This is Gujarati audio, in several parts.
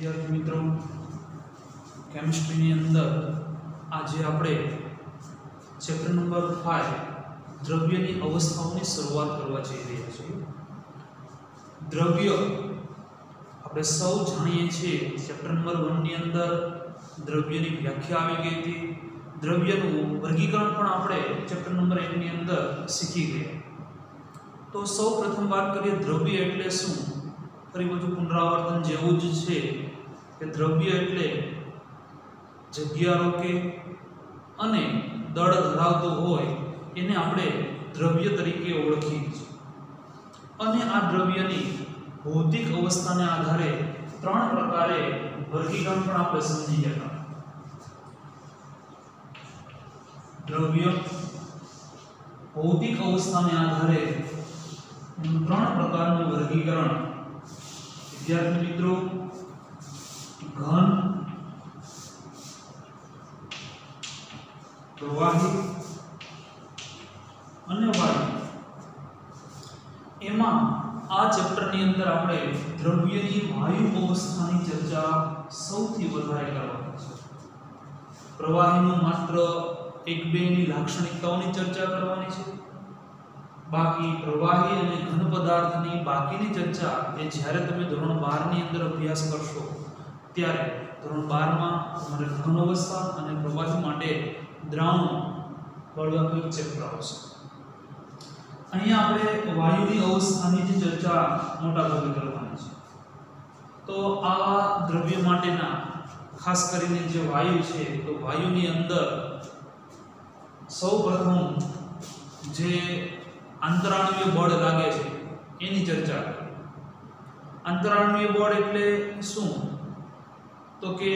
વિદ્યાર્થી મિત્રો કેમિસ્ટ્રીની અંદર આજે આપણે ચેપ્ટર નંબર ફાઇવ દ્રવ્યની અવસ્થાઓની શરૂઆત કરવા જઈ રહ્યા છીએ. દ્રવ્ય આપણે સૌ જાણીએ છીએ ચેપ્ટર નંબર વનની અંદર દ્રવ્યની વ્યાખ્યા આવી ગઈ હતી. દ્રવ્યનું વર્ગીકરણ પણ આપણે ચેપ્ટર નંબર એકની અંદર શીખી ગયા. તો સૌ પ્રથમ વાત કરીએ દ્રવ્ય એટલે શું? ફરી બધું પુનરાવર્તન જેવું જ છે. કે દ્રવ્ય એટલે જગ્યા રોકે અને દળ ધરાવતો હોય એને આપણે દ્રવ્ય તરીકે ઓળખીએ છીએ. અને આ દ્રવ્યની ભૌતિક અવસ્થાને આધારે ત્રણ પ્રકારે વર્ગીકરણ પણ આપણે સમજી ગયા. દ્રવ્ય ભૌતિક અવસ્થાને આધારે ત્રણ પ્રકારનું વર્ગીકરણ. વિદ્યાર્થી મિત્રો ઘન, પ્રવાહી અને વાયુ. એમાં આ ચેપ્ટરની અંદર આપણે દ્રવ્યની વાયુ અવસ્થાની ચર્ચા સૌથી વધારે કરવાની છે. પ્રવાહીનું માત્ર એક બેની લાક્ષણિકતાઓની ચર્ચા કરવાની છે. બાકી પ્રવાહી અને ઘન પદાર્થની બાકીની ચર્ચા એ જ્યારે તમે ધોરણ બારની અંદર અભ્યાસ કરશો ત્યારે ધોરણ 12 માં તમારે ઘન અવસ્થા અને પ્રવાહી માટે દ્રાવણ વાળું એક ચેપ્ટર આવશે. અહીંયા આપણે વાયુની અવસ્થાની જે ચર્ચા મોટા ભાગે કરવાની છે. તો આ દ્રવ્ય માટેના, ખાસ કરીને જે વાયુ છે, તો વાયુની અંદર સૌ પ્રથમ જે આંતરાણવીય બળ લાગે છે, એની ચર્ચા. આંતરાણવીય બળ એટલે શું? તો કે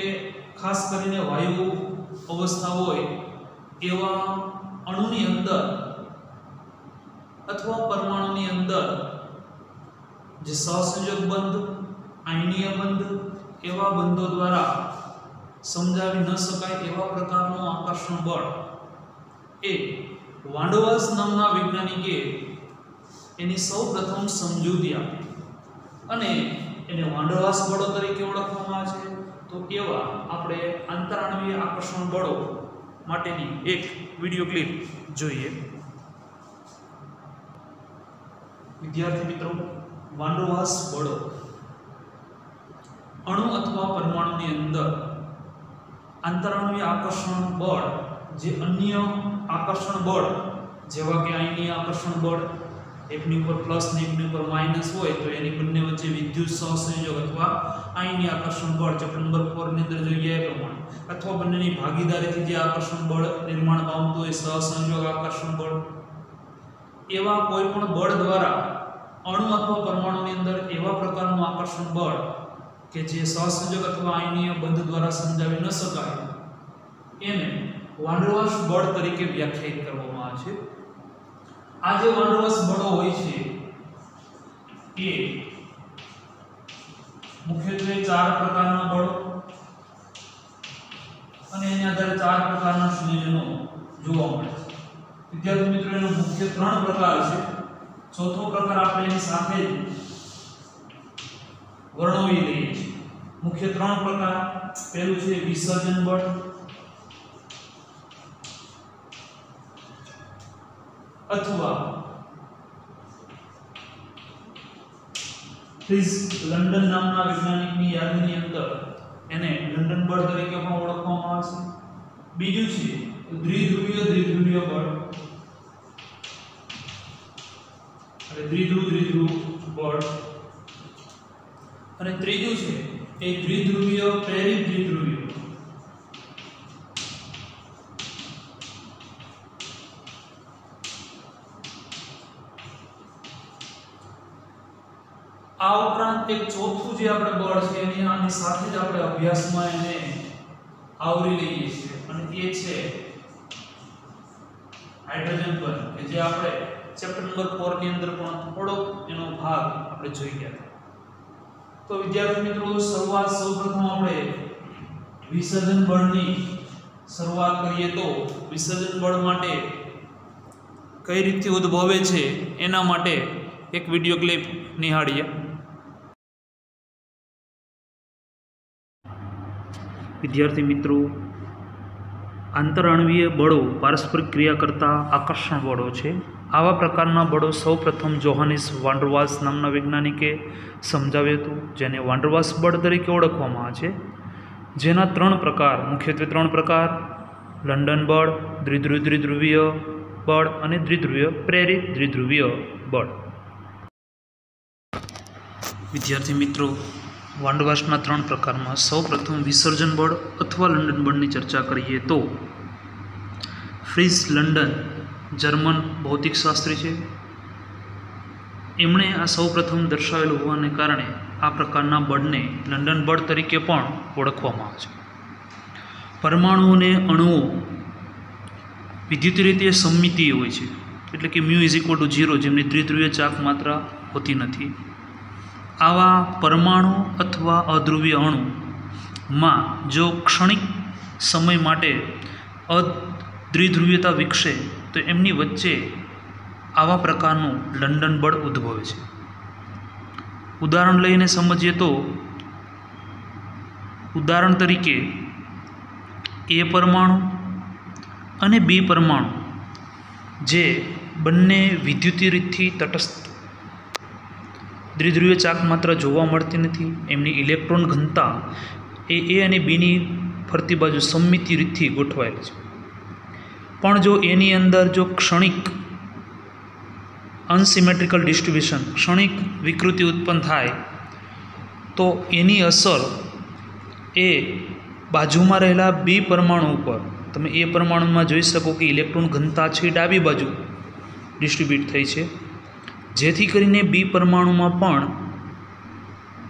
ખાસ કરીને વાયુ અવસ્થા હોય એવા અણુની અંદર અથવા પરમાણુની અંદર જે સહસંયોગ બંધ, આયનીય બંધ એવા બંધો દ્વારા સમજાવી ન શકાય એવા પ્રકારનું આકર્ષણ બળ એ વાંડવાસ નામના વૈજ્ઞાનિકે એની સૌ પ્રથમ સમજૂતી આપી. અને એને વાંડવાસ બળો તરીકે ઓળખવામાં આવે છે. તો એવા આપણે આંતરાણવીય આકર્ષણ બળો માટેની એક વીડિયો ક્લિપ જોઈએ. વિદ્યાર્થી મિત્રો વાંડોવાસ બળો. અણુ અથવા પરમાણુની અંદર આંતરાણવીય આકર્ષણ બળ જે અન્ય આકર્ષણ બળ, જેવા કે આયનીય આકર્ષણ બળ એકની ઉપર પ્લસ ને એકની ઉપર માઇનસ હોય તો એની બંને વચ્ચે વિદ્યુત સહસંયોજક અથવા આયનીય આકર્ષણ બળ ચેપ્ટર નંબર 4 ની અંદર જોઈએ એ પ્રમાણે. અથવા બંનેની ભાગીદારીથી જે આકર્ષણ બળ નિર્માણ પામતું હોય સહસંયોજક આકર્ષણ બળ. એવા કોઈ પણ બળ દ્વારા અણુ અથવા પરમાણુની અંદર એવા પ્રકારનું આકર્ષણ બળ કે જે સહસંયોજક અથવા આયનીય બંધ દ્વારા સમજાવી ન શકાય, એને વાંડરવાસ બળ તરીકે વ્યાખ્યાયિત કરવામાં આવે છે. આ જે વાંડરવાસ બળો હોય છે, એ મુખ્યત્વે ચાર પ્રકારના બળો અને એની આધારે ચાર પ્રકારના સંયોજનો જોવા મળે છે. વિદ્યાર્થી મિત્રો, એનો મુખ્ય ત્રણ પ્રકાર છે. ચોથો પ્રકાર આપણે એની સાથે જ વર્ણવી લઈએ છીએ. મુખ્ય ત્રણ પ્રકાર, પહેલું છે વિસર્જન બળ અથવા ફ્રીઝ લંડન નામના વૈજ્ઞાનિકની યાદની અંદર એને લંડન બળ તરીકે પણ ઓળખવામાં આવે છે બીજું છે દ્વિધ્રુવીય દ્વિધ્રુવીય બળ. અને દ્વિધ્રુવ દ્વિધ્રુવ બળ. અને ત્રીજું છે એ દ્વિધ્રુવીય પ્રેરિત દ્વિધ્રુવીય એક ચોથું જે આપણે બળ છે એની, આની સાથે જ આપણે અભ્યાસમાં એને આવરી લઈએ છીએ અને એ છે હાઇડ્રોજન બળ, કે જે આપણે ચેપ્ટર નંબર 4 ની અંદર પણ થોડો એનો ભાગ આપણે જોઈ ગયા. તો વિદ્યાર્થી મિત્રો, શરૂઆત, સૌપ્રથમ આપણે વિસર્જન બળની શરૂઆત કરીએ તો વિસર્જન બળ માટે કઈ રીતે ઉદ્ભવે છે એના માટે એક વીડિયો ક્લિપ નિહાળીએ વિદ્યાર્થી મિત્રો, આંતરાણવીય બળો પારસ્પરિક ક્રિયા કરતા આકર્ષણ બળો છે. આવા પ્રકારના બળો સૌપ્રથમ જોહાનિસ વાંડરવાસ નામના વૈજ્ઞાનિકે સમજાવ્યું હતું, જેને વાંડરવાસ બળ તરીકે ઓળખવામાં આવે છે. જેના ત્રણ પ્રકાર, મુખ્યત્વે ત્રણ પ્રકાર, લંડન બળ, દ્વિધ્રુવ દ્વિધ્રુવીય બળ અને દ્વિધ્રુવીય પ્રેરિત દ્વિધ્રુવીય બળ. વિદ્યાર્થી મિત્રો વાંડવાસના ત્રણ પ્રકારમાં સૌપ્રથમ વિસર્જન બળ અથવા લંડન બળની ચર્ચા કરીએ તો ફ્રીઝ લંડન જર્મન ભૌતિકશાસ્ત્રી છે. એમણે આ સૌપ્રથમ દર્શાવેલું હોવાને કારણે આ પ્રકારના બળને લંડન બળ તરીકે પણ ઓળખવામાં આવે છે. પરમાણુઓને અણુઓ વિદ્યુત રીતે સંમિતિ હોય છે. એટલે કે mu is equal to zero જેમની દ્વિધ્રુવીય ચાક માત્રા હોતી નથી. આવા પરમાણુ અથવા અધ્રુવીય અણુમાં જો ક્ષણિક સમય માટે અદ્વિધ્રુવીયતા વિકસે, તો એમની વચ્ચે આવા પ્રકારનું લંડન બળ ઉદ્ભવે છે. ઉદાહરણ લઈને સમજીએ તો, ઉદાહરણ તરીકે, એ પરમાણુ અને બી પરમાણુ, જે બંને વિદ્યુતીય રીતથી તટસ્થ દ્વિધ્રુવીય ચાક માત્ર જોવા મળતી નથી. એમની ઇલેક્ટ્રોન ઘનતા એ એ અને બીની ફરતી બાજુ સંમિતિ રીતથી ગોઠવાયેલી છે. પણ જો એની અંદર જો ક્ષણિક અનસિમેટ્રિકલ ડિસ્ટ્રીબ્યુશન, ક્ષણિક વિકૃતિ ઉત્પન્ન થાય, તો એની અસર એ બાજુમાં રહેલા બી પરમાણુ ઉપર, તમે એ પરમાણુમાં જોઈ શકો કે ઇલેક્ટ્રોન ઘનતા છે ડાબી બાજુ ડિસ્ટ્રીબ્યુટ થઈ છે. જેથી કરીને બી પરમાણુમાં પણ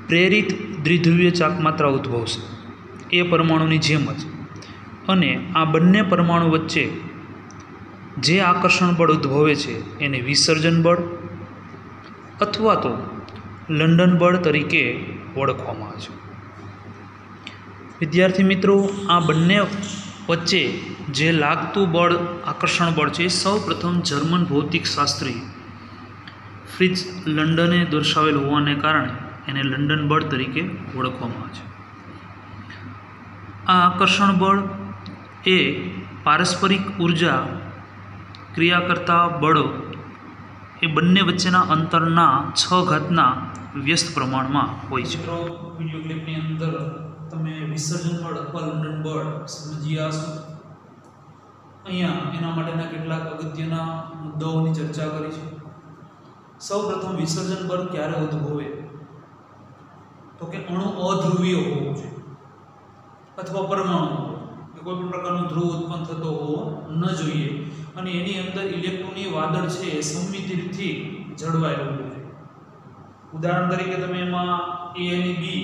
પ્રેરિત દ્વિધ્રુવીય ચાકમાત્રા ઉદ્ભવશે. એ પરમાણુની જેમ જ. અને આ બંને પરમાણુ વચ્ચે જે આકર્ષણ બળ ઉદ્ભવે છે એને વિસર્જન બળ અથવા તો લંડન બળ તરીકે ઓળખવામાં આવે છે. વિદ્યાર્થી મિત્રો, આ બંને વચ્ચે જે લાગતું બળ, આકર્ષણ બળ છે સૌ પ્રથમ જર્મન ભૌતિક શાસ્ત્રી ફ્રિજ લંડને દર્શાવેલ હોવાને કારણે એને લંડન બળ તરીકે ઓળખવામાં આવે છે. આ આકર્ષણ બળ એ પારસ્પરિક ઊર્જા ક્રિયા કરતા બળો એ બંને વચ્ચેના અંતરના છ ઘાતના વ્યસ્ત પ્રમાણમાં હોય છે. વીડિયો ક્લિપની અંદર તમે વિસર્જન બળ અથવા લંડન બળ સમજી આવશો અહીંયા એના માટેના કેટલાક અગત્યના મુદ્દાઓની ચર્ચા કરી છે સૌ પ્રથમ વિસર્જન બળ ક્યારે ઉદ્ભવે? તો કે અણુ અધ્રુવીય હોવું જોઈએ. અથવા પરમાણુ કે કોઈ પણ પ્રકારનો ધ્રુવ ઉત્પન્ન થતો હોવો ન જોઈએ. અને એની અંદર ઇલેક્ટ્રોનની વાદળ છે એ સમમિતિથી જળવાયેલું જોઈએ. ઉદાહરણ તરીકે તમે એમાં એ અને બી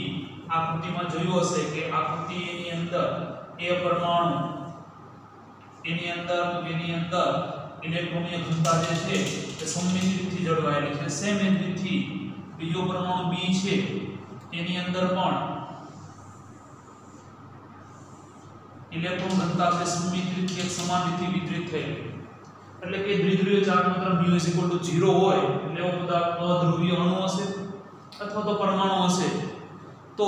આકૃતિમાં જોયું હશે કે આકૃતિ એની અંદર એ પરમાણુ, એની અંદર એની અંદર ઇલેક્ટ્રોનની ઘનતા જે છે એ સમમિતિથી જળવાયેલી છે. સેમ એ રીતથી બીજો પરમાણુ બી છે, એની અંદર પણ ઇલેક્ટ્રોન ઘનતા છે સમમિતિથી એક સમાન રીતે વિતરિત થયેલી. એટલે કે દ્વિધ્રુવીય ચાર્જ માત્ર μ 0 હોય, એટલે એવો બધા અધ્રુવીય અણુ હશે અથવા તો પરમાણુ હશે, તો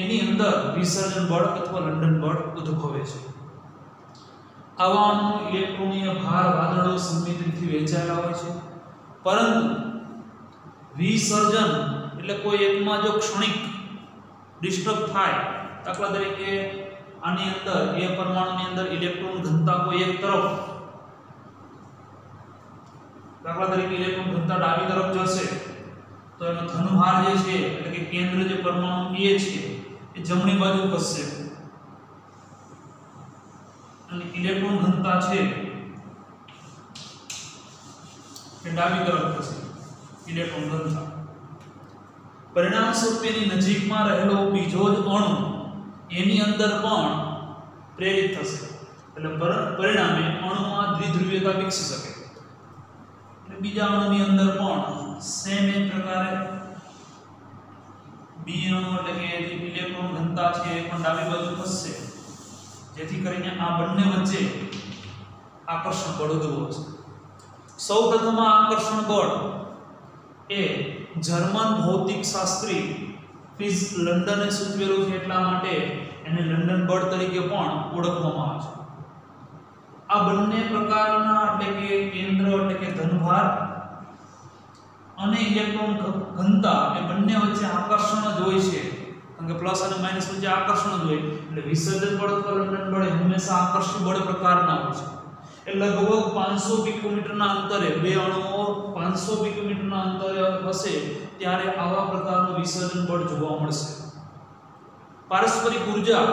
એની અંદર વિસર્જન બળ અથવા લંડન બળ ઉદ્ભવે છે. આવા અણુ ઇલેક્ટ્રોનીય ભાર વાદળો સમમિતિથી વહેંચાયેલા હોય છે. પરંતુ વિસર્જન એટલે કોઈ એકમાં જો ક્ષણિક ડિસ્ટર્બ થાય, દાખલા તરીકે આની અંદર એ પરમાણુની અંદર ઇલેક્ટ્રોન ઘનતા કોઈ એક તરફ, દાખલા તરીકે ઇલેક્ટ્રોન ઘનતા ડાબી તરફ જશે, તો એનો ધનભાર જે છે, એટલે કે કેન્દ્ર જે પરમાણુ એ છે, એ જમણી બાજુ ખસશે. અને ઇલેક્ટ્રોન ઘનતા છે એ ડાબી તરફ થશે ઇલેક્ટ્રોન ઘનતા. પરિણામ સ્વરૂપે નજીકમાં રહેલો બીજો જ અણુ એની અંદર પણ પ્રેરિત થશે. એટલે પરિણામે અણુમાં દ્વિધ્રુવીયતા વિકસી શકે. એટલે બીજા અણુની અંદર પણ સેમ એ પ્રકારે બી અણુ એટલે કે ઇલેક્ટ્રોન ઘનતા છે એ પણ ડાબી બાજુ ખસશે. જેથી કરીને આ બંને વચ્ચે આકર્ષણ બળ છે. સૌપ્રથમ આ આકર્ષણ બળ એ જર્મન ભૌતિક શાસ્ત્રી ફિઝ લંડને સૂચવેલું છે એટલા માટે એને લંડન બળ તરીકે પણ ઓળખવામાં આવે છે. આ બંને પ્રકારના એટલે કે કેન્દ્ર એટલે કે ધનભાર અને ઇલેક્ટ્રોન ઘનતા એ બંને વચ્ચે આકર્ષણ જ હોય છે. કારણ કે પ્લસ અને માઇનસ વચ્ચે આકર્ષણ જ હોય. એટલે વિસર્જન બળ લંડન બળ હંમેશા આકર્ષણ બળ પ્રકારના હોય છે. એ લગભગ પાંચસો પિકોમીટરના અંતરે, બે અણુઓ પાંચસો પિકોમીટરના અંતરે હશે, ત્યારે આવા પ્રકારનું વિસર્જન બળ જોવા મળશે. પારસ્પરિક ઊર્જા,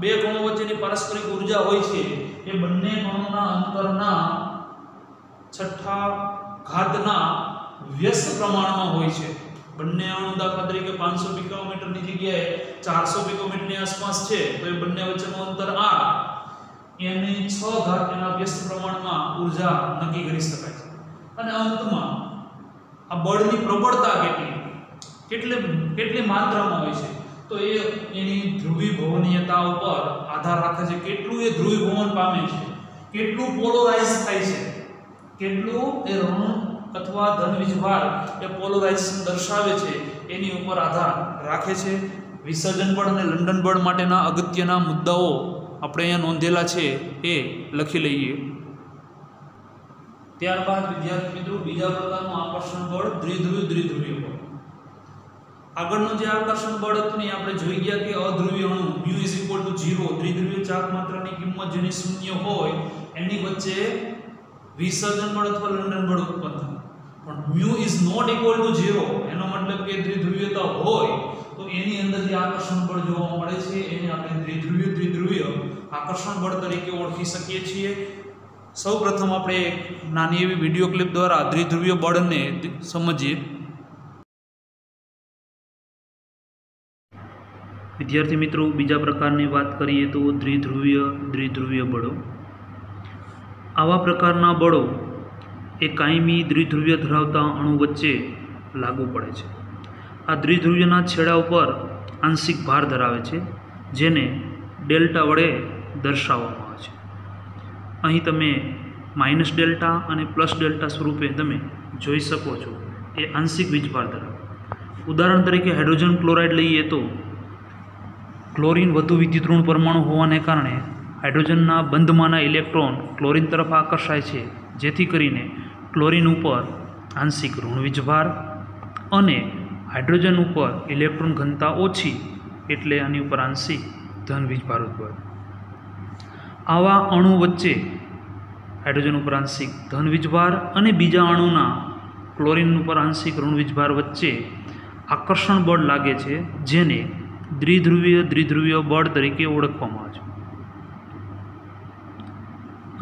બે કણો વચ્ચેની પારસ્પરિક ઊર્જા હોય છે, એ બંને કણોના અંતરના છઠ્ઠા ઘાતના વ્યસ્ત પ્રમાણમાં હોય છે. બંને અણુ દાખલા તરીકે પાંચસો પિકોમીટરની જગ્યાએ ચારસો પિકોમીટરની આસપાસ છે, તો એ બંને વચ્ચેનું અંતર આ એની છ ઘાત એના વ્યસ્ત પ્રમાણમાં ઊર્જા નક્કી કરી શકાય છે. અને અંતમાં આ બળની પ્રબળતા કેટલી? કેટલી કેટલી માત્રામાં હોય છે? તો એ એની ધ્રુવીભવનીયતા ઉપર આધાર રાખે છે કેટલું એ ધ્રુવીભવન પામે છે. કેટલું પોલરાઇઝ થાય છે. કેટલું એ ઋણ અથવા ધન વીજભાર એ પોલરાઇઝેશન દર્શાવે છે, એની ઉપર આધાર રાખે છે. વિસર્જન બળ અને લંડન બળ માટેના અગત્યના મુદ્દાઓ આપણે અહીંયા નોંધેલા છે, એ લખી લઈએ. ત્યારબાદ, વિદ્યાર્થી મિત્રો, બીજા પ્રકારનું આકર્ષણ બળ દ્વિધ્રુવી દ્વિધ્રુવીય બળ. આગળનું જે આકર્ષણ બળ હતું ને આપણે જોઈ ગયા કે અધ્રુવીય અણુ, mu ઇઝ ઇક્વલ ટુ 0 દ્વિધ્રુવીય ચાક માત્રાની કિંમત જેની શૂન્ય હોય, એની વચ્ચે વિસર્જન બળ અથવા લંડન બળ ઉત્પન્ન થાય. પણ mu is not equal to 0 એનો મતલબ કે દ્વિધ્રુવીયતા હોય, તો એની અંદર જે આકર્ષણ બળ જોવા મળે છે, એને આપણે દ્વિધ્રુવીય દ્વિધ્રુવીય આકર્ષણ બળ તરીકે ઓળખી શકીએ છીએ. સૌપ્રથમ આપણે એક નાની એવી વીડિયો ક્લિપ દ્વારા દ્વિધ્રુવીય બળને સમજીએ. વિદ્યાર્થી મિત્રો, બીજા પ્રકારની વાત કરીએ તો દ્વિધ્રુવીય દ્વિધ્રુવીય બળો. આવા પ્રકારના બળો એ કાયમી દ્વિધ્રુવીય ધરાવતા અણુ વચ્ચે લાગુ પડે છે. આ દ્વિધ્રુવીયના છેડા ઉપર આંશિક ભાર ધરાવે છે, જેને ડેલ્ટા વડે દર્શાવવામાં આવે છે. અહીં તમે માઇનસ ડેલ્ટા અને પ્લસ ડેલ્ટા સ્વરૂપે તમે જોઈ શકો છો, એ આંશિક વીજભાર ધરાવે ઉદાહરણ તરીકે હાઇડ્રોજન ક્લોરાઇડ લઈએ તો ક્લોરીન વધુ વિદ્યુતઋણ પરમાણુ હોવાને કારણે હાઇડ્રોજનના બંધમાંના ઇલેક્ટ્રોન ક્લોરીન તરફ આકર્ષાય છે. જેથી કરીને ક્લોરીન ઉપર આંશિક ઋણવીજભાર અને હાઇડ્રોજન ઉપર ઇલેક્ટ્રોન ઘનતા ઓછી એટલે આની ઉપર આંશિક ધન વીજભાર ઉદ્ભવે. આવા અણુ વચ્ચે હાઇડ્રોજન ઉપર આંશિક ધન વીજભાર અને બીજા અણુના ક્લોરીન ઉપર આંશિક ઋણ વીજભાર વચ્ચે આકર્ષણ બળ લાગે છે, જેને દ્વિધ્રુવીય દ્વિધ્રુવીય બળ તરીકે ઓળખવામાં આવે છે.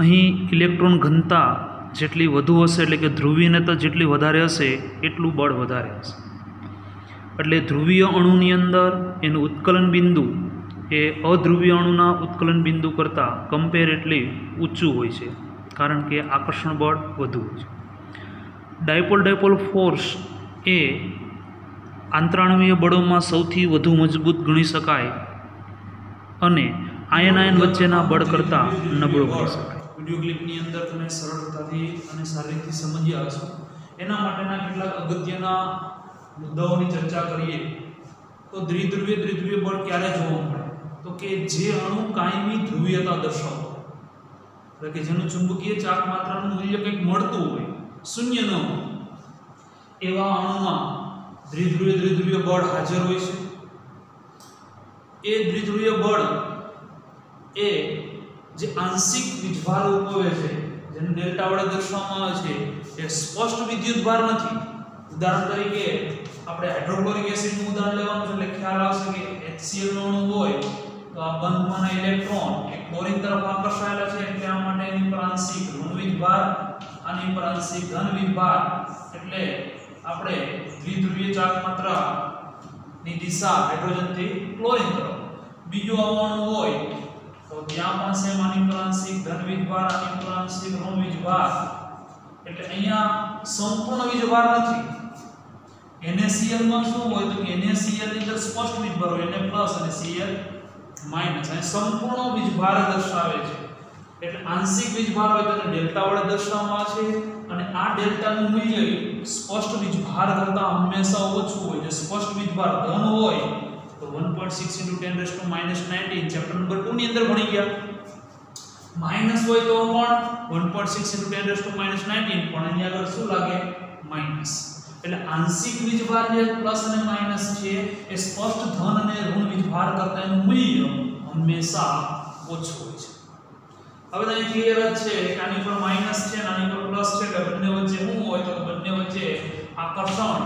અહીં ઇલેક્ટ્રોન ઘનતા જેટલી વધુ હશે, એટલે કે ધ્રુવીયતા જેટલી વધારે હશે, એટલું બળ વધારે હશે. એટલે ધ્રુવીય અણુની અંદર એનું ઉત્કલન બિંદુ એ અધ્રુવીય અણુના ઉત્કલન બિંદુ કરતાં કમ્પેરેટલી ઊંચું હોય છે, કારણ કે આકર્ષણ બળ વધુ હોય છે. ડાયપોલ ડાયપોલ ફોર્સ એ આંતરાણવીય બળોમાં સૌથી વધુ મજબૂત ગણી શકાય અને આયન આયન વચ્ચેના બળ કરતાં નબળું ગણી શકાય. વીડિયો ક્લિપની અંદર તમે સરળતાથી અને સારી રીતે સમજ્યા હશો એના માટેના કેટલાક અગત્યના મુદ્દાઓની ચર્ચા કરીએ. તો દ્વિધ્રુવીય દ્વિધ્રુવીય બળ ક્યારે જોવા મળે? તો કે જે અણુ કાયમી ધ્રુવીયતા દર્શાવતો એટલે કે જેનું ચુંબકીય ચાક માત્રાનું મૂલ્ય કંઈક મળતું હોય, શૂન્ય ન હોય, એવા અણુમાં દ્વિધ્રુવીય દ્વિધ્રુવીય બળ હાજર હોય છે. એ દ્વિધ્રુવીય બળ એ જે આંશિક વીજભાર ઉદ્ભવે છે, જેને ડેલ્ટા વડે દર્શાવવામાં આવે છે, એ સ્પષ્ટ વિદ્યુત ભાર નથી. ઉદાહરણ તરીકે, આપણે હાઇડ્રોક્લોરિક એસિડનું ઉદાહરણ લેવાનું છે, એટલે ખ્યાલ આવશે કે HCl નો હોય, તો આ બંધમાંના ઇલેક્ટ્રોન એ ક્લોરીન તરફ આકર્ષાયેલા છે, એટલે આ માટે એની પર આંશિક ઋણ વીજભાર આની પર આંશિક ધન વીજભાર એટલે આપણે દ્વિધ્રુવીય ચાર્જ માત્રા ની દિશા હાઇડ્રોજનથી ક્લોરીન તરફ. બીજો અણુ હોય તો ત્યાં પણ સેમ આની પર આંશિક ધન વીજભાર આની ઋણ વીજભાર એટલે અહીંયા સંપૂર્ણ વીજભાર નથી. NaCl માં શું હોય તો કે NaCl ની અંદર સ્પષ્ટ વીજભાર હોય Na અને Cl માઇનસ અહીં સંપૂર્ણ વીજભાર દર્શાવે છે. એટલે આંશિક વીજભાર હોય તો ડેલ્ટા વડે દર્શાવવામાં આવે છે અને આ ડેલ્ટાનું મૂલ્ય સ્પષ્ટ વીજભાર કરતાં હંમેશા ઓછું હોય. જે સ્પષ્ટ વીજભાર ધન હોય one point six into ten raise to minus nineteen chapter number two ની અંદર ભણી ગયા. માઇનસ હોય તો પણ one point six into ten raise to minus nineteen પણ અહીંયા આગળ શું લાગે? માઇનસ એટલે આંશિક વીજભાર જે પ્લસ અને માઇનસ છે, એ સ્પષ્ટ ધન અને ઋણ વીજભાર કરતા એનું મૂલ્ય હંમેશા ઓછું હોય છે. હવે તમને ક્લિયર જ છે કે આની પર માઇનસ છે અને આની પર પ્લસ છે. એટલે બંને વચ્ચે શું હોય? તો બંને વચ્ચે આકર્ષણ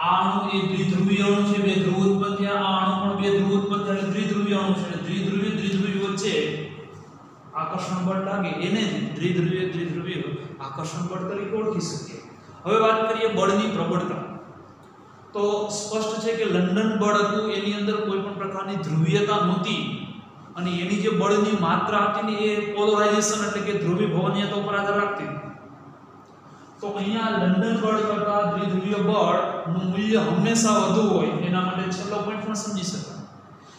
આ અણુ એ દ્વિધ્રુવીય અણુ છે, બે ધ્રુવ ઉત્પન્ન થયા. આ અણુ પણ બે ધ્રુવ ઉત્પન્ન થયા એટલે દ્વિધ્રુવીય અણુ છે. દ્વિધ્રુવી દ્વિધ્રુવી વચ્ચે આકર્ષણ બળ લાગે. એને જ દ્વિધ્રુવીય દ્વિધ્રુવી આકર્ષણ બળ તરીકે ઓળખી શકીએ. હવે વાત કરીએ બળની પ્રબળતા. તો સ્પષ્ટ છે કે લંડન બળ હતું, એની અંદર કોઈ પણ પ્રકારની ધ્રુવીયતા નહોતી. અને એની જે બળની માત્રા હતી ને એ પોલરાઇઝેશન એટલે કે ધ્રુવીભવનીયતા ઉપર આધાર રાખતી. હતી તો અહીંયા લંડન બળ કરતા દ્વિધ્રુવીય બળનું મૂલ્ય હંમેશા વધુ હોય, એના માટે છેલ્લો પોઈન્ટ પણ સમજી શકાય.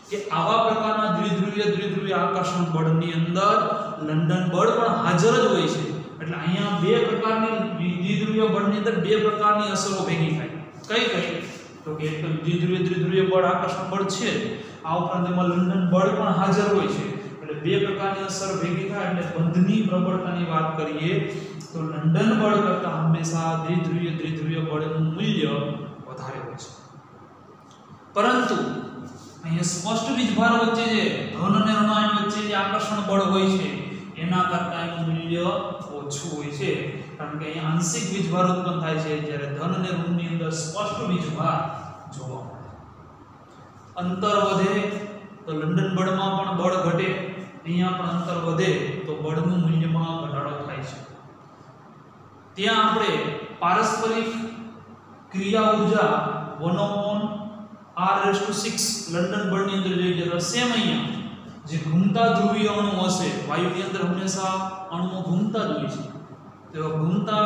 કે આવા પ્રકારના દ્વિધ્રુવીય દ્વિધ્રુવીય આકર્ષણ બળની અંદર લંડન બળ પણ હાજર જ હોય છે. એટલે અહીંયા બે પ્રકારની દ્વિધ્રુવીય બળની અંદર બે પ્રકારની અસરો ભેગી થાય. કઈ કઈ? તો કે એક દ્વિધ્રુવીય દ્વિધ્રુવીય બળ આકર્ષણ બળ છે. આ ઉપરાંત એમાં લંડન બળ પણ હાજર હોય છે. એટલે બે પ્રકારની અસર ભેગી થાય. એટલે બંધની પ્રબળતાની વાત કરીએ તો લંડન બળ કરતાં હંમેશા દ્વિધ્રુવીય દ્વિધ્રુવીય બળનું મૂલ્ય વધારે હોય છે. પરંતુ અહીંયા સ્પષ્ટ વીજભાર વચ્ચે જે ધન અને ઋણાયન વચ્ચે જે આકર્ષણ બળ હોય છે, એના કરતાં એનું મૂલ્ય ઓછું હોય છે. કારણ કે અહીંયા આંશિક વીજભાર ઉત્પન્ન થાય છે, જ્યારે ધન અને ઋણની અંદર સ્પષ્ટ વીજભાર જોવા મળે. અંતર વધે તો લંડન બળમાં પણ બળ ઘટે, અહીંયા પણ અંતર વધે તો બળનું મૂલ્યમાં ઘટાડો થાય છે. ત્યાં આપણે પારસ્પરિક ક્રિયા ઊર્જા 1 on r raise to six London બળની અંદર જોઈ ગયા સેમ અહીંયા. જે ઘૂમતા ધ્રુવીય અણુ હશે, વાયુની અંદર હંમેશા અણુઓ ઘૂમતા જ હોય છે. તો ઘૂમતા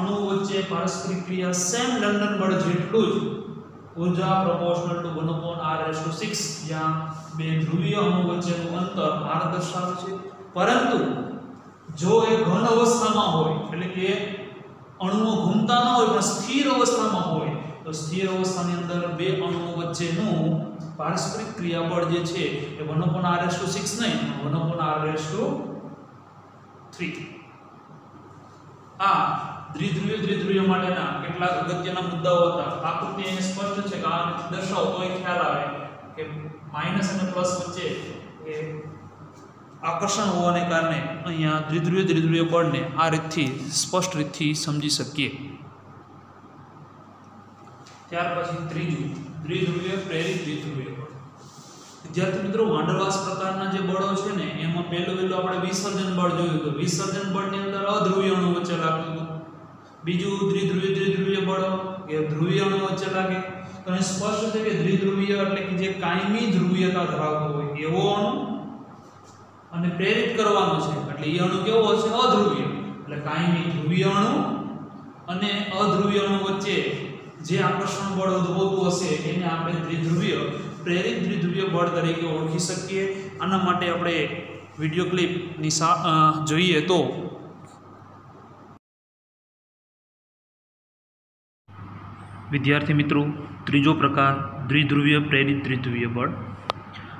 અણુઓ વચ્ચે પારસ્પરિક ક્રિયા સેમ લંડન બળ જેટલું જ ઊર્જા proportional to one upon r raise to six જ્યાં બે ધ્રુવીય અણુ વચ્ચેનું અંતર r દર્શાવે છે. પરંતુ જો એ ઘન અવસ્થામાં હોય, એટલે કે અણુઓ ઘૂમતા ન હોય પણ સ્થિર અવસ્થામાં હોય, તો સ્થિર અવસ્થાની અંદર બે અણુઓ વચ્ચેનું પારસ્પરિક ક્રિયાબળ જે છે એ one upon r raise to six નહીં one upon r raise to three આ દ્વિધ્રુવીય દ્વિધ્રુવીય માટેના કેટલાક અગત્યના મુદ્દાઓ હતા. આકૃતિ અહીં સ્પષ્ટ છે કે આ દર્શાવતો એ ખ્યાલ આવે કે માઇનસ અને પ્લસ વચ્ચે એ આકર્ષણ હોવાને કારણે અહીંયા દ્વિધ્રુવીય દ્વિધ્રુવીય બળને આ રીતથી સ્પષ્ટ રીતથી સમજી શકીએ. ત્યાર પછી ત્રીજું દ્વિધ્રુવીય પ્રેરિત દ્વિધ્રુવીય બળ વિદ્યાર્થી મિત્રો, વાંડરવાસ પ્રકારના જે બળો છે ને, એમાં પહેલું પહેલું આપણે વિસર્જન બળ જોયું હતું. વિસર્જન બળની અંદર અધ્રુવીય અણુ વચ્ચે લાગતું હતું. બીજું દ્વિધ્રુવીય દ્વિધ્રુવીય બળો કે ધ્રુવીય અણુ વચ્ચે લાગે. તો અહીં સ્પષ્ટ છે કે દ્વિધ્રુવીય એટલે કે જે કાયમી ધ્રુવીયતા ધરાવતો હોય એવો અણુ અને પ્રેરિત કરવાનો છે. એટલે એ અણુ કેવો હશે? અધ્રુવીય. એટલે કાયમી ધ્રુવીય અણુ અને અધ્રુવીય અણુ વચ્ચે જે આકર્ષણ બળ ઉદ્ભવતું હશે, એને આપણે દ્વિધ્રુવીય પ્રેરિત દ્વિધ્રુવીય બળ તરીકે ઓળખી શકીએ. આના માટે આપણે વીડિયો ક્લિપની સા જોઈએ તો વિદ્યાર્થી મિત્રો, ત્રીજો પ્રકાર દ્વિધ્રુવીય પ્રેરિત દ્વિધ્રુવીય બળ.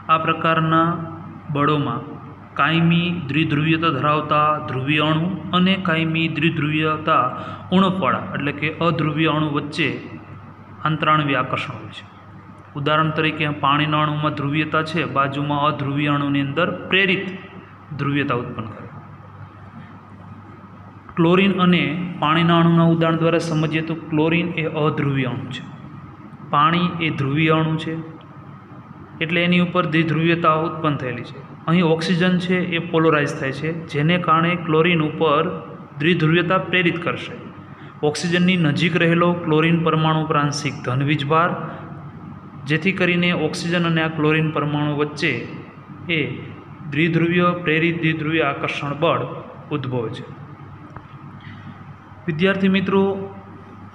આ પ્રકારના બળોમાં કાયમી દ્વિધ્રુવીયતા ધરાવતા ધ્રુવીય અણુ અને કાયમી દ્વિધ્રુવીયતા ઉણપવાળા, એટલે કે અધ્રુવીય અણુ વચ્ચે આંતરાણવી આકર્ષણ હોય છે. ઉદાહરણ તરીકે, પાણીના અણુમાં ધ્રુવીયતા છે, બાજુમાં અધ્રુવીય અણુની અંદર પ્રેરિત ધ્રુવીયતા ઉત્પન્ન કરે. ક્લોરીન અને પાણીના અણુના ઉદાહરણ દ્વારા સમજીએ તો ક્લોરીન એ અધ્રુવીય અણુ છે. પાણી એ ધ્રુવીય અણુ છે. એટલે એની ઉપર દ્વિધ્રુવીયતા ઉત્પન્ન થયેલી છે. અહીં ઓક્સિજન છે એ પોલોરાઇઝ થાય છે, જેને કારણે ક્લોરીન ઉપર દ્વિધ્રુવીયતા પ્રેરિત કરશે. ઓક્સિજનની નજીક રહેલો ક્લોરીન પરમાણુ પ્રાંશિક ધનવીજભાર ધન વીજભાર જેથી કરીને ઓક્સિજન અને આ ક્લોરીન પરમાણુ વચ્ચે એ દ્વિધ્રુવીય, પ્રેરિત દ્વિધ્રુવીય આકર્ષણ બળ ઉદ્ભવે છે. વિદ્યાર્થી મિત્રો,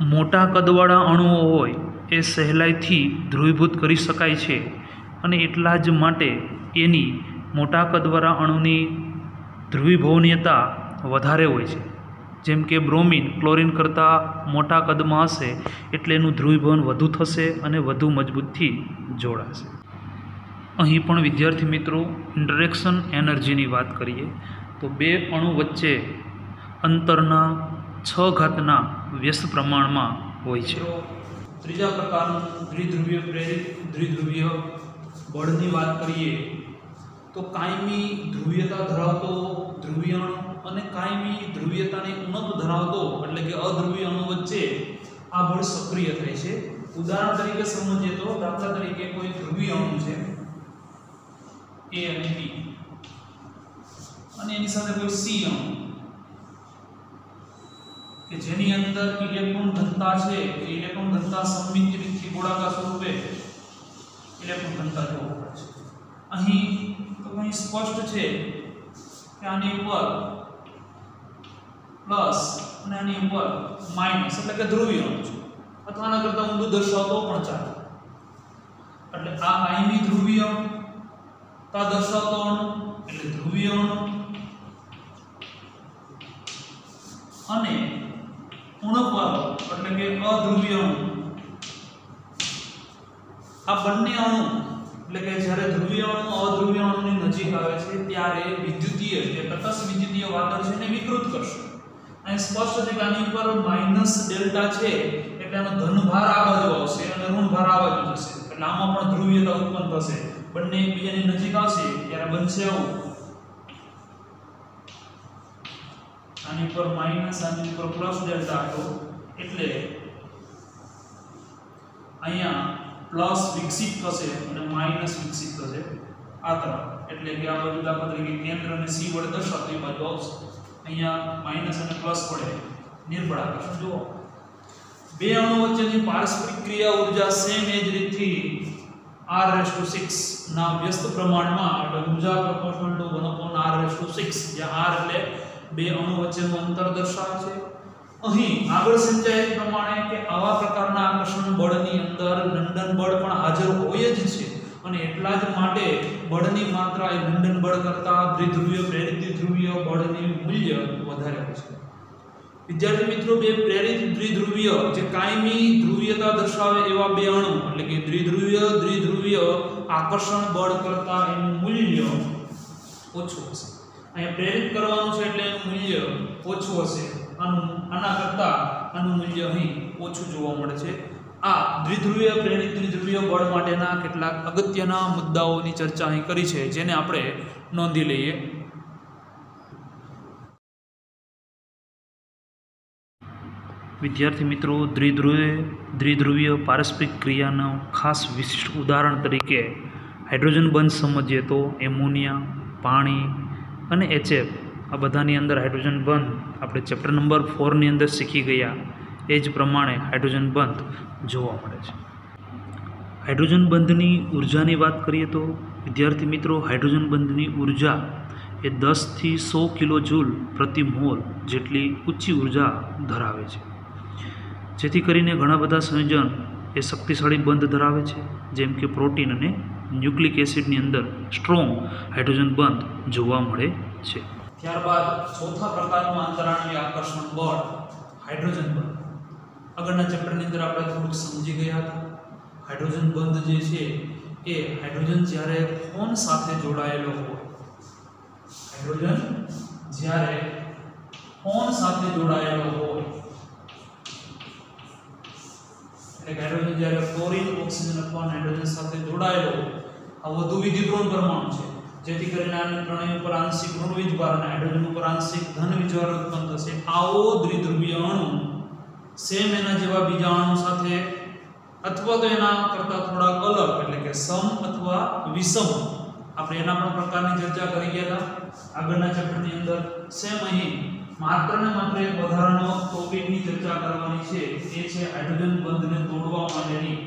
મોટા કદવાળા અણુઓ હોય એ સહેલાઈથી ધ્રુવીભૂત કરી શકાય છે અને એટલા જ માટે એની મોટા કદવાળા અણુની ધ્રુવીભવનીયતા વધારે હોય છે. જેમ કે બ્રોમિન ક્લોરીન કરતાં મોટા કદમાં હશે એટલે એનું ધ્રુવીભવન વધુ થશે અને વધુ મજબૂતથી જોડાશે. અહીં પણ વિદ્યાર્થી મિત્રો, ઇન્ટરેક્શન એનર્જીની વાત કરીએ, તો બે અણુ વચ્ચે અંતરના છ ઘાતના વ્યસ્ત પ્રમાણમાં હોય છે. ત્રીજા પ્રકારનું દ્વિધ્રુવીય પ્રેરિત દ્વિધ્રુવીય બળની વાત કરીએ તો કાયમી ધ્રુવીયતા ધરાવતો ધ્રુવીય અને કાયમી ધ્રુવીયતાની ઉણપ ધરાવતો એટલે કે અધ્રુવીય અણુ વચ્ચે આ બળ સક્રિય થાય છે. ઉદાહરણ તરીકે સમજીએ તો દાખલા તરીકે કોઈ ધ્રુવીય અણુ છે એ અને બી અને એની સાથે કોઈ સી અણુ કે જેની અંદર ઇલેક્ટ્રોન ઘનતા છે એ ઇલેક્ટ્રોન ઘનતા સમમિત રીતથી ગોળાકાર સ્વરૂપે ઇલેક્ટ્રોન ઘનતા જોવા મળે છે. અહીં તો અહીં સ્પષ્ટ છે કે આની ઉપર પ્લસ અને આની ઉપર માઇનસ, એટલે કે ધ્રુવીય છે. અથવા આના કરતા ઊંધું દર્શાવતો પણ ચાલે. એટલે આ આઈમી ધ્રુવીય તા દર્શાવતો અણુ, એટલે ધ્રુવીય અણુ. અને ઉણપવાળો, એટલે કે અધ્રુવીય અણુ. આ બંને અણુ એટલે કે જ્યારે ધ્રુવીય અણુ અધ્રુવીય નજીક આવે છે, ત્યારે વિદ્યુતીય જે તટસ્થ વિદ્યુતીય વાદળ છે એને વિકૃત કરશે. અને સ્પષ્ટ છે કે આની ઉપર માઇનસ ડેલ્ટા છે, એટલે આનો ધનભાર આ બાજુ આવશે અને ઋણભાર આ બાજુ જશે. એટલે આમાં પણ ધ્રુવીયતા ઉત્પન્ન થશે. બંને એકબીજાની નજીક આવશે, ત્યારે બનશે આવું. આની ઉપર માઇનસ, આની ઉપર પ્લસ ડેલ્ટા હતો, એટલે અહીંયા પ્લસ વિકસિત થશે અને માઇનસ વિકસિત થશે. આ તરફ. એટલે કે આ બાજુ દાખલા તરીકે કેન્દ્ર અને સી વડે દર્શાવતો એ બાજુ આવશે. અહીંયા માઇનસ અને પ્લસ વડે નિર્બળ આકર્ષણ જુઓ. બે અણુ વચ્ચેની પારસ્પરિક ક્રિયા ઊર્જા સેમ એ જ રીતથી આર રેસ ટુ 6 ના વ્યસ્ત પ્રમાણમાં, એટલે ઊર્જા proportional to 1 upon r raise to 6 જ્યાં r એટલે બે અણુ વચ્ચેનું અંતર દર્શાવે છે. અહીં આગળ સમજાયેલ પ્રમાણે કે આવા પ્રકારના આકર્ષણ બળની અંદર લંડન બળ પણ હાજર હોય જ છે. અને એટલા જ માટે બળની માત્રા એ લંડન બળ કરતાં દ્વિધ્રુવીય, પ્રેરિત દ્વિધ્રુવીય બળની મૂલ્ય વધારે હોય છે. વિદ્યાર્થી મિત્રો, બે પ્રેરિત દ્વિધ્રુવીય જે કાયમી ધ્રુવીયતા દર્શાવે એવા બે અણુ, એટલે કે દ્વિધ્રુવીય દ્વિધ્રુવીય આકર્ષણ બળ કરતાં એનું મૂલ્ય ઓછું હશે. અહીંયા પ્રેરિત કરવાનું છે એટલે એનું મૂલ્ય ઓછું હશે. આનું આના કરતાં આનું મૂલ્ય અહીં ઓછું જોવા મળે છે. આ દ્વિધ્રુવીય પ્રેરિત દ્વિધ્રુવીય બળ માટેના કેટલાક અગત્યના મુદ્દાઓની ચર્ચા અહીં કરી છે, જેને આપણે નોંધી લઈએ. વિદ્યાર્થી મિત્રો દ્વિધ્રુવીય દ્વિધ્રુવીય પારસ્પરિક ક્રિયાનો ખાસ વિશિષ્ટ ઉદાહરણ તરીકે હાઇડ્રોજન બંધ સમજીએ તો એમોનિયા, પાણી અને એચએફ આ બધાની અંદર હાઇડ્રોજન બંધ. આપણે ચેપ્ટર નંબર ફોરની અંદર શીખી ગયા. એ જ પ્રમાણે હાઇડ્રોજન બંધ જોવા મળે છે. હાઇડ્રોજન બંધની ઉર્જાની વાત કરીએ તો, વિદ્યાર્થી મિત્રો હાઇડ્રોજન બંધની ઊર્જા એ દસથી સો કિલો જૂલ પ્રતિ મોલ જેટલી ઊંચી ઊર્જા ધરાવે છે. જેથી કરીને ઘણા બધા સંયોજન એ શક્તિશાળી બંધ ધરાવે છે. જેમ કે પ્રોટીન અને ન્યુક્લિક એસિડની અંદર સ્ટ્રોંગ હાઇડ્રોજન બંધ જોવા મળે છે. ત્યારબાદ ચોથા પ્રકારનું આંતરાણવીય આકર્ષણ બળ, હાઇડ્રોજન બંધ આગળના ચેપ્ટરની અંદર આપણે થોડુંક સમજી ગયા હતા. હાઇડ્રોજન બંધ જે છે, એ હાઇડ્રોજન જ્યારે ફોન સાથે જોડાયેલો હોય. હાઇડ્રોજન જ્યારે ફોન સાથે જોડાયેલો હોય. એટલે હાઇડ્રોજન જ્યારે ફ્લોરિન ઓક્સિજન અથવા હાઇડ્રોજન સાથે જોડાયેલો હોય, આ વધુ વિદ્યુતઋણ પરમાણુ છે. જેથી કરીને આને ત્રણેય ઉપર આંશિક ઋણ વીજભાર અને હાઇડ્રોજન ઉપર આંશિક ધન વિજવાર ઉત્પન્ન થશે. આવો દ્વિધ્રુવીય અણુ સેમ એના જેવા બીજા અણુ સાથે અથવા તો એના કરતાં થોડાક અલગ, એટલે કે સમ અથવા વિષમ. આપણે એના પણ પ્રકારની ચર્ચા કરી ગયા હતા આગળના ચેપ્ટરની અંદર. સેમ અહીં માત્ર ને માત્ર એક વધારાનો ટોપિકની ચર્ચા કરવાની છે. એ છે હાઇડ્રોજન બંધને તોડવા માટેની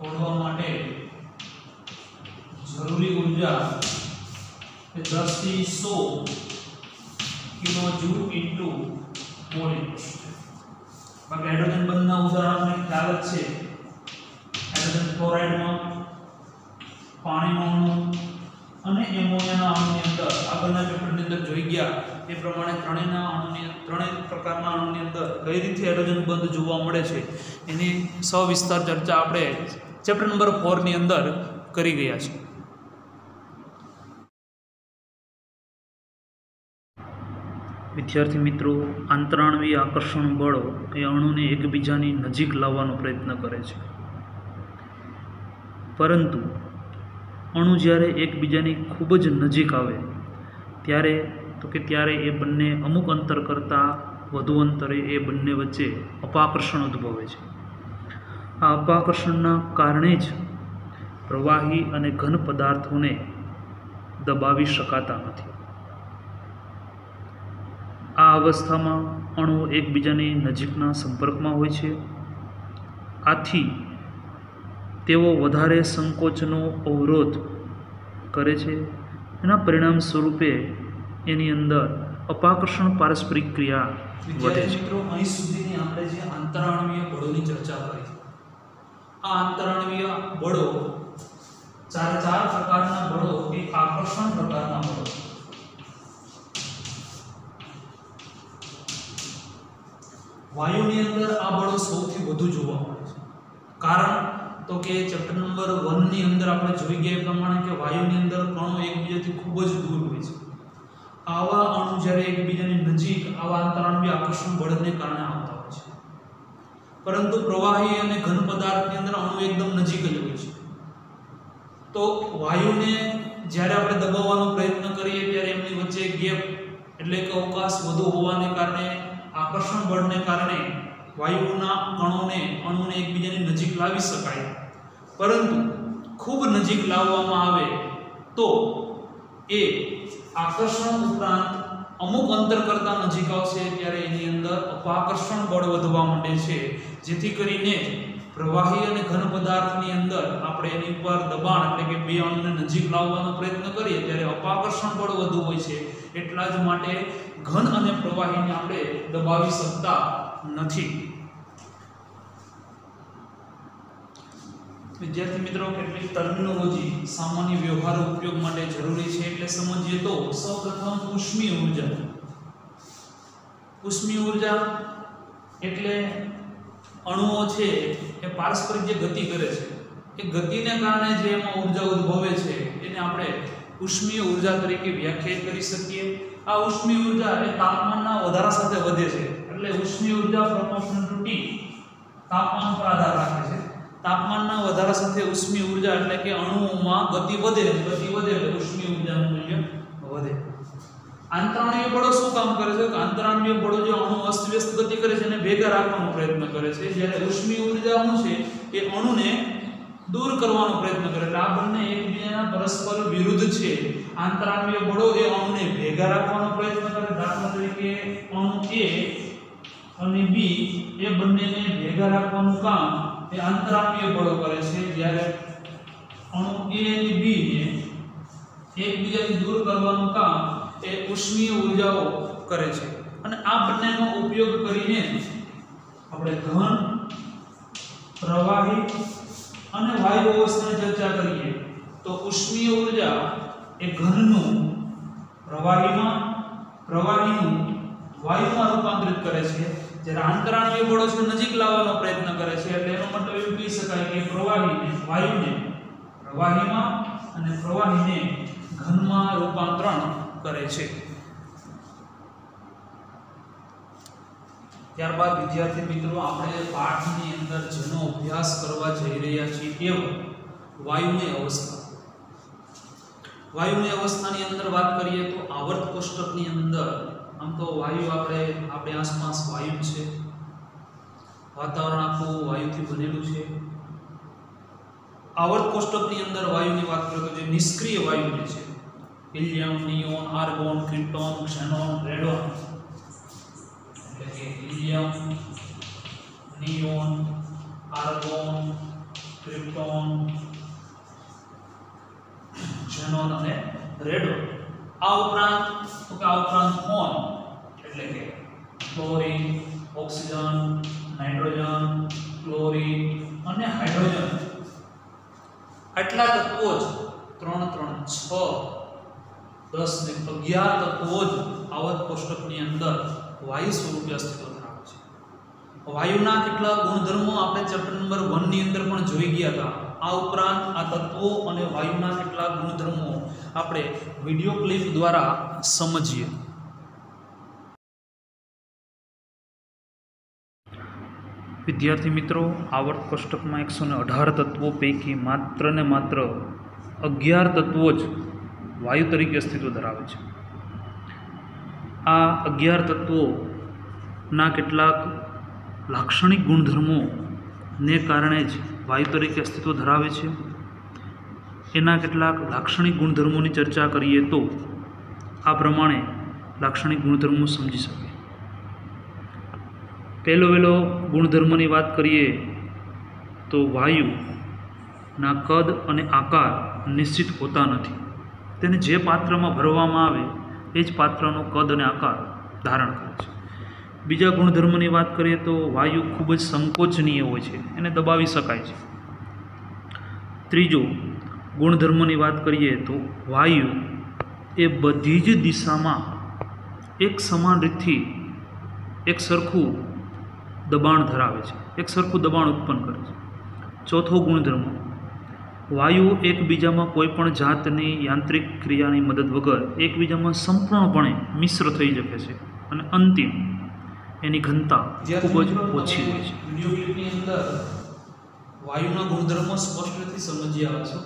તોડવા માટે જરૂરી ઊર્જા એ 10 થી 100 કિલો જૂલ ઇન્ટુ મોલ બાકી હાઇડ્રોજન બંધના ઉદાહરણને ખ્યાલ જ છે. હાઇડ્રોજન ક્લોરાઇડમાં અણુ અને એમોનિયાના અણુની અંદર, આગળના ચેપ્ટરની અંદર જોઈ ગયા, એ પ્રમાણે ત્રણેયના અણુની, ત્રણેય પ્રકારના અણુની અંદર કઈ રીતે હાઇડ્રોજન બંધ જોવા મળે છે? એની સવિસ્તાર ચર્ચા આપણે ચેપ્ટર નંબર ફોરની અંદર કરી ગયા છે. વિદ્યાર્થી મિત્રો આંતરાણવીય આકર્ષણ બળો એ અણુને એકબીજાની નજીક લાવવાનો પ્રયત્ન કરે છે. પરંતુ અણુ જ્યારે એકબીજાની ખૂબ જ નજીક આવે, ત્યારે તો કે ત્યારે એ બંને અમુક અંતર કરતાં વધુ અંતરે એ બંને વચ્ચે અપાકર્ષણ ઉદ્ભવે છે. આ અપાકર્ષણના કારણે જ પ્રવાહી અને ઘન પદાર્થોને દબાવી શકાતા નથી. આ અવસ્થામાં અણુઓ એકબીજાની નજીકના સંપર્કમાં હોય છે. આથી તેઓ વધારે સંકોચનો અવરોધ કરે છે. એના પરિણામ સ્વરૂપે એની અંદર અપાકર્ષણ પારસ્પરિક ક્રિયા વધે છે. મિત્રો અહીં સુધીની આપણે જે આંતરાણવીય બળોની ચર્ચા કરી આ આંતરાણવીય બળો. ચાર ચાર પ્રકારના બળો એ આકર્ષણ પ્રકારના બળો. વાયુની અંદર આ બળો સૌથી વધુ જોવા મળે છે. કારણ તો કે ચેપ્ટર નંબર 1 ની અંદર આપણે જોઈ ગયા પ્રમાણે કે વાયુની અંદર કણો એકબીજાથી ખૂબ જ દૂર હોય છે. આવા અણુ જ્યારે એકબીજાની નજીક આવા આંતરાણવીય આકર્ષણ બળને કારણે છે પરંતુ પ્રવાહી અને ઘન પદાર્થની અંદર અણુ એકદમ નજીક જ હોય છે. તો વાયુને જ્યારે આપણે દબાવવાનો પ્રયત્ન કરીએ ત્યારે એમની વચ્ચે ગેપ એટલે કે અવકાશ વધુ હોવાને કારણે, આકર્ષણ બળને કારણે વાયુના કણોને, અણુને એકબીજાની નજીક લાવી શકાય. પરંતુ ખૂબ નજીક લાવવામાં આવે તો એ આકર્ષણ ઉપરાંત અમુક અંતર કરતાં નજીક આવશે ત્યારે એની અંદર અપાકર્ષણ બળ વધવા માંડે છે. જેથી કરીને પ્રવાહી અને ઘન પદાર્થની અંદર આપણે એની ઉપર દબાણ એટલે કે બે અણુને નજીક લાવવાનો પ્રયત્ન કરીએ ત્યારે અપાકર્ષણ બળ વધુ હોય છે. એટલા જ માટે ઘન અને પ્રવાહીને આપણે દબાવી શકતા નથી. વિદ્યાર્થી મિત્રો, કેટલીક ટર્મિનોલોજી સામાન્ય વ્યવહાર ઉપયોગ માટે જરૂરી છે એટલે સમજીએ તો સૌપ્રથમ ઉષ્મીય ઊર્જા. ઉષ્મીય ઊર્જા એટલે અણુઓ છે એ પારસ્પરિક જે ગતિ કરે છે. એ ગતિને કારણે જે એમાં ઊર્જા ઉદ્ભવે છે, એને આપણે ઉષ્મીય ઊર્જા તરીકે વ્યાખ્યાયિત કરી શકીએ. આ ઉષ્મીય ઊર્જા એ તાપમાનના વધારા સાથે વધે છે. એટલે ઉષ્મીય ઊર્જા પ્રમોશન ટી તાપમાન પર આધાર રાખે છે. તાપમાનના વધારા સાથે ઉષ્મી ઊર્જા એટલે કે અણુઓમાં ગતિ વધે ગતિ વધે એટલે ઉષ્મી ઉર્જાનું મૂલ્ય વધે. આંતરાણીય બળો શું કામ કરે છે? કે બળો જે અણુ અસ્તવ્યસ્ત ગતિ કરે છે એને ભેગા રાખવાનો પ્રયત્ન કરે છે. જ્યારે ઉષ્મી ઊર્જા શું છે, એ અણુને દૂર કરવાનો પ્રયત્ન કરે એટલે આ બંને એકબીજાના પરસ્પર વિરુદ્ધ છે. આંતરાણીય બળો એ અણુને ભેગા રાખવાનો પ્રયત્ન કરે દાખલા તરીકે, અણુ A અને B એ બંનેને ભેગા રાખવાનું કામ એ આંતરાણીય બળો કરે છે જ્યારે અણુ A અને B ને એકબીજાથી દૂર કરવાનું કામ એ ઉષ્મીય ઉર્જાઓ કરે છે. અને આ બંનેનો ઉપયોગ કરીને આપણે ઘન, પ્રવાહી અને વાયુ અવસ્થાની ચર્ચા કરીએ. તો ઉષ્મીય ઊર્જા એ ઘનનું પ્રવાહીમાં, પ્રવાહીનું વાયુમાં રૂપાંતરિત કરે છે. જ્યારે આંતરાણીય બળો છે નજીક લાવવાનો પ્રયત્ન કરે છે, એટલે એનો મતલબ એવું કહી શકાય કે પ્રવાહીને, વાયુને, પ્રવાહીમાં અને પ્રવાહીને ઘનમાં રૂપાંતરણ કરે છે. ત્યારબાદ વિદ્યાર્થી મિત્રો, આપણે પાઠની અંદર જેનો અભ્યાસ કરવા જઈ રહ્યા છીએ તેવો વાયુની અવસ્થા. વાયુની અવસ્થાની અંદર વાત કરીએ તો આવર્ત કોષ્ટકની અંદર આમ તો વાયુ આપણે, આપણી આસપાસ વાયુ છે. વાતાવરણ આખું વાયુથી બનેલું છે. આવર્ત કોષ્ટકની અંદર વાયુની વાત કરીએ તો જે નિષ્ક્રિય વાયુ જે છે, helium, neon, argon, krypton, xenon, radon, એટલે કે helium, neon, argon, krypton, xenon અને રેડોન. આ ઉપરાંત, તો કે આ ઉપરાંત હોન એટલે કે ક્લોરીન ઓક્સિજન નાઇટ્રોજન ક્લોરીન અને હાઇડ્રોજન આટલા તત્વો જ, ત્રણ ત્રણ, છ, દસ ને અગિયાર તત્વો જ આવત કોષ્ટકની અંદર વાયુ સ્વરૂપે અસ્તિત્વ ધરાવે વાયુના કેટલાક ગુણધર્મો આપણે ચેપ્ટર નંબર વનની અંદર પણ જોઈ ગયા હતા. આ ઉપરાંત આ તત્વો અને વાયુના કેટલાક ગુણધર્મો આપણે વીડિયો ક્લિપ દ્વારા સમજીએ. વિદ્યાર્થી મિત્રો, આવર્ત કોષ્ટકમાં એકસો ને અઢાર તત્વો પૈકી માત્ર ને માત્ર અગિયાર તત્વો જ વાયુ તરીકે અસ્તિત્વ ધરાવે છે. આ અગિયાર તત્વોના કેટલાક લાક્ષણિક ગુણધર્મોને કારણે જ વાયુ તરીકે અસ્તિત્વ ધરાવે છે. એના કેટલાક લાક્ષણિક ગુણધર્મોની ચર્ચા કરીએ તો આ પ્રમાણે લાક્ષણિક ગુણધર્મો સમજી શકે પહેલો વહેલો ગુણધર્મની વાત કરીએ તો વાયુના કદ અને આકાર નિશ્ચિત હોતા નથી. તેને જે પાત્રમાં ભરવામાં આવે, એ જ પાત્રનો કદ અને આકાર ધારણ કરે છે. બીજા ગુણધર્મની વાત કરીએ તો વાયુ ખૂબ જ સંકોચનીય હોય છે, એને દબાવી શકાય છે. ત્રીજો, ગુણધર્મની વાત કરીએ તો વાયુ એ બધી જ દિશામાં એક સમાન રીતથી એક સરખું દબાણ ધરાવે છે, એક સરખું દબાણ ઉત્પન્ન કરે છે. ચોથો ગુણધર્મ, વાયુ એકબીજામાં કોઈ પણ જાતની યાંત્રિક ક્રિયાની મદદ વગર એકબીજામાં સંપૂર્ણપણે મિશ્ર થઈ શકે છે. અને અંતિમ એની ઘનતા ખૂબ જ ઓછી હોય છે. અંદર વાયુના ગુણધર્મો સ્પષ્ટ રીતે સમજી આવે છે.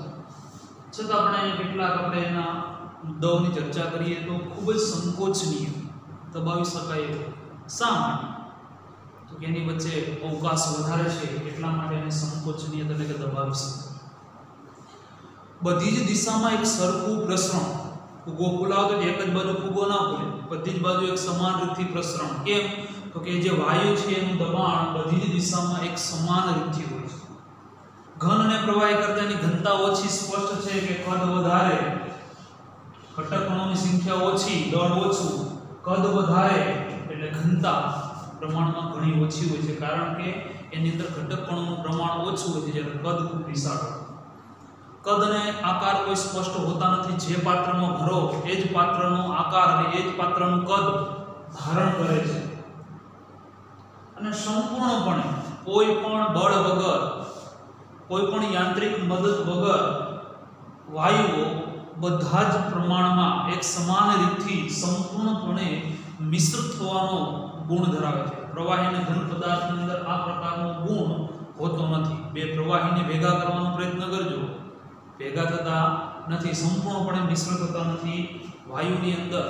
છતાં આપણે કેટલાક આપણે એના મુદ્દાઓની ચર્ચા કરીએ તો ખૂબ જ સંકોચનીય દબાવી શકાય એવું. શા માટે? તો કે એની વચ્ચે અવકાશ વધારે છે એટલા માટે એને સંકોચનીય એટલે કે દબાવી શકાય. બધી જ દિશામાં એક સરખું પ્રસરણ ફૂગો ફૂલાવો તો એક જ બાજુ ફૂગો ના ફૂલે બધી જ બાજુ એક સમાન રીતથી પ્રસરણ. કેમ? તો કે જે વાયુ છે એનું દબાણ બધી જ દિશામાં એક સમાન રીતથી હોય છે. ઘન અને પ્રવાહી કરતા એની ઘનતા ઓછી સ્પષ્ટ છે કે કદ વધારે ઘટકણોની સંખ્યા ઓછી, દળ ઓછું, કદ વધારે એટલે ઘનતા પ્રમાણમાં ઘણી ઓછી હોય છે. કારણ કે એની અંદર ઘટકણોનું પ્રમાણ ઓછું હોય છે જ્યારે કદ ખૂબ વિશાળ કદ અને આકાર કોઈ સ્પષ્ટ હોતા નથી. જે પાત્રમાં ભરો, એ જ પાત્રનો આકાર અને એ જ પાત્રનું કદ ધારણ કરે છે. અને સંપૂર્ણપણે કોઈ પણ બળ વગર, કોઈ પણ યાંત્રિક મદદ વગર વાયુઓ બધા જ પ્રમાણમાં એક સમાન રીતથી સંપૂર્ણપણે મિશ્ર થવાનો ગુણ ધરાવે છે. પ્રવાહીને ઘન પદાર્થની અંદર આ પ્રકારનો ગુણ હોતો નથી. બે પ્રવાહીને ભેગા કરવાનો પ્રયત્ન કરજો. ભેગા થતા નથી, સંપૂર્ણપણે મિશ્ર થતા નથી. વાયુની અંદર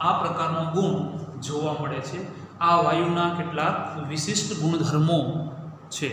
આ પ્રકારનો ગુણ જોવા મળે છે. આ વાયુના કેટલાક વિશિષ્ટ ગુણધર્મો છે.